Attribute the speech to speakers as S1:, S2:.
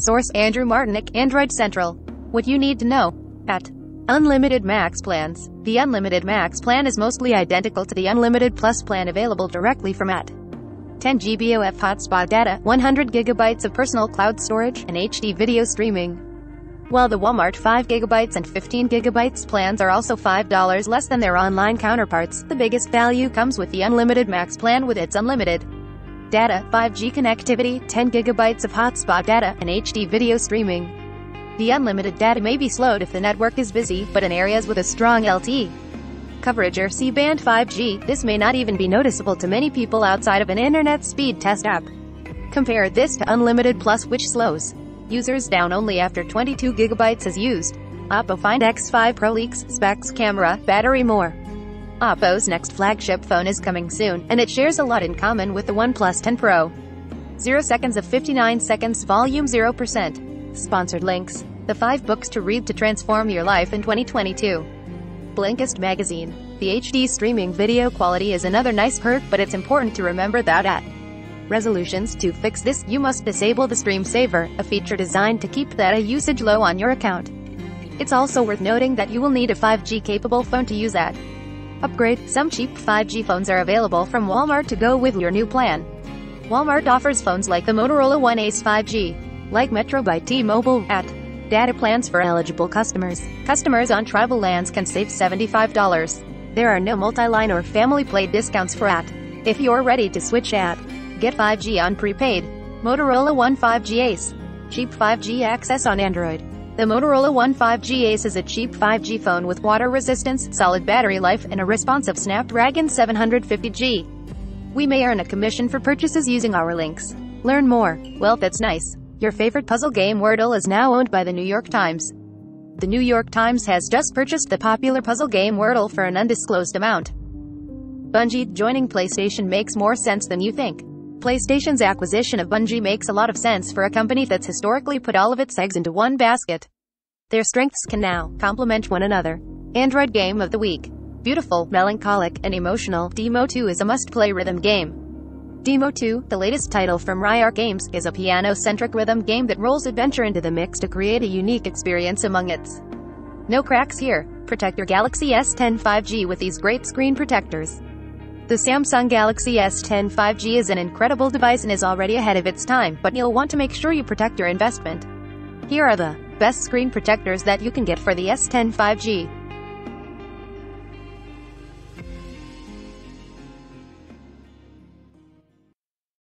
S1: Source Andrew Martonik, Android Central. What you need to know. At Unlimited Max plans. The Unlimited Max plan is mostly identical to the Unlimited Plus plan available directly from at 10 GB OF hotspot data, 100 gigabytes of personal cloud storage, and HD video streaming. While the Walmart 5GB and 15GB plans are also $5 less than their online counterparts, the biggest value comes with the Unlimited Max plan with its unlimited data, 5G connectivity, 10GB of hotspot data, and HD video streaming. The unlimited data may be slowed if the network is busy, but in areas with a strong LTE coverage or C-band 5G, this may not even be noticeable to many people outside of an internet speed test app. Compare this to Unlimited Plus which slows users down only after 22 gigabytes is used. Oppo Find X5 Pro leaks, specs, camera, battery more. Ah, Oppo's next flagship phone is coming soon, and it shares a lot in common with the OnePlus 10 Pro. 0 seconds of 59 seconds volume 0%. Sponsored links. The 5 books to read to transform your life in 2022. Blinkist Magazine. The HD streaming video quality is another nice perk but it's important to remember that at resolutions. To fix this, you must disable the Stream Saver, a feature designed to keep data usage low on your account. It's also worth noting that you will need a 5G capable phone to use that. Upgrade. Some cheap 5G phones are available from Walmart to go with your new plan. Walmart offers phones like the Motorola One Ace 5G, like Metro by T-Mobile, at data plans for eligible customers. Customers on tribal lands can save $75. There are no multi-line or family play discounts for at. If you're ready to switch at, get 5G on prepaid. Motorola One 5G Ace. Cheap 5G access on Android. The Motorola One 5G Ace is a cheap 5G phone with water resistance, solid battery life, and a responsive Snapdragon 750G. We may earn a commission for purchases using our links. Learn more. Well, that's nice. Your favorite puzzle game Wordle is now owned by the New York Times. The New York Times has just purchased the popular puzzle game Wordle for an undisclosed amount. Bungie joining PlayStation makes more sense than you think. PlayStation's acquisition of Bungie makes a lot of sense for a company that's historically put all of its eggs into one basket. Their strengths can now complement one another. Android Game of the Week. Beautiful, melancholic, and emotional, Deemo 2 is a must-play rhythm game. Deemo 2, the latest title from Rayark Games, is a piano-centric rhythm game that rolls adventure into the mix to create a unique experience among its. No cracks here. Protect your Galaxy S10 5G with these great screen protectors. The Samsung Galaxy S10 5G is an incredible device and is already ahead of its time, but you'll want to make sure you protect your investment. Here are the best screen protectors that you can get for the S10 5G.